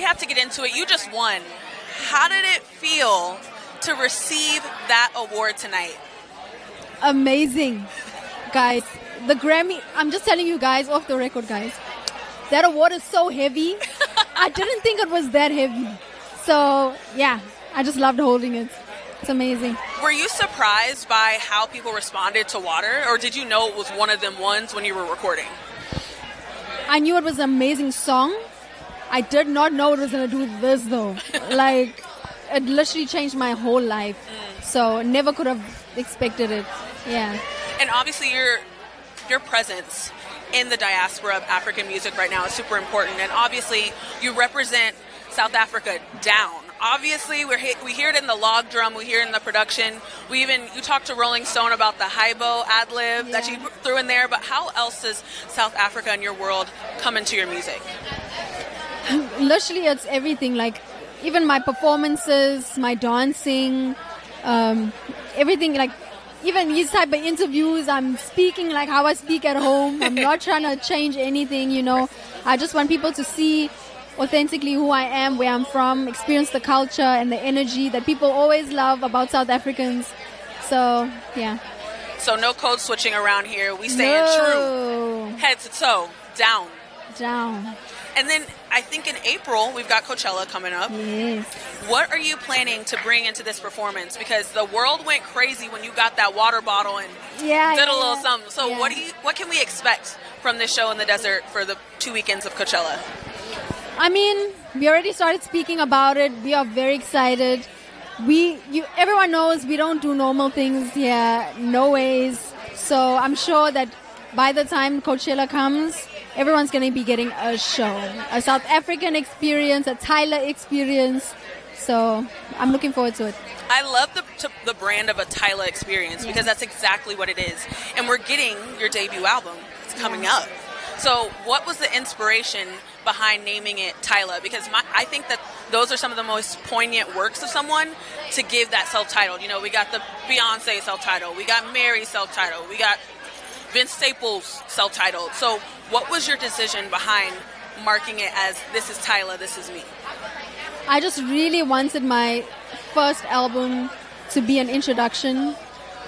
we have to get into it. You just won. How did it feel to receive that award tonight? Amazing, guys. The Grammy, I'm just telling you guys off the record, guys. That award is so heavy. I didn't think it was that heavy. So, yeah, I just loved holding it. It's amazing. Were you surprised by how people responded to Water, or did you know it was one of them ones when you were recording? I knew it was an amazing song. I did not know it was going to do this, though. like, it literally changed my whole life. Mm. So, never could have expected it. Yeah. And obviously, your your presence in the diaspora of African music right now is super important. And obviously, you represent South Africa down. Obviously, we we hear it in the log drum, we hear it in the production. We even you talked to Rolling Stone about the Haibo ad lib yeah. that you threw in there. But how else does South Africa and your world come into your music? Literally, it's everything. Like even my performances, my dancing, um, everything. Like even these type of interviews, I'm speaking like how I speak at home. I'm not trying to change anything, you know. I just want people to see authentically who I am, where I'm from, experience the culture and the energy that people always love about South Africans. So, yeah. So no code switching around here. We stay no. true, head to toe, down, down. And then I think in April we've got Coachella coming up. Yes. What are you planning to bring into this performance? Because the world went crazy when you got that water bottle and yeah, did yeah, a little something. So yeah. what do you what can we expect from this show in the desert for the two weekends of Coachella? I mean, we already started speaking about it. We are very excited. We you everyone knows we don't do normal things here, no ways. So I'm sure that by the time Coachella comes, everyone's going to be getting a show, a South African experience, a Tyla experience. So I'm looking forward to it. I love the, the brand of a Tyla experience because that's exactly what it is. And we're getting your debut album. It's coming yeah. up. So, what was the inspiration behind naming it Tyla? Because my, I think that those are some of the most poignant works of someone to give that self-titled. You know, we got the Beyonce self-titled, we got Mary self-titled, we got Vince Staples self-titled. So, what was your decision behind marking it as "This is Tyla, this is me"? I just really wanted my first album to be an introduction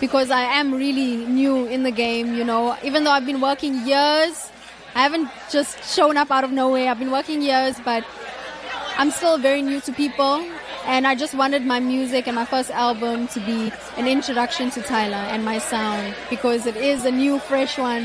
because I am really new in the game. You know, even though I've been working years, I haven't just shown up out of nowhere. I've been working years, but I'm still very new to people and I just wanted my music and my first album to be an introduction to Tyla and my sound because it is a new, fresh one.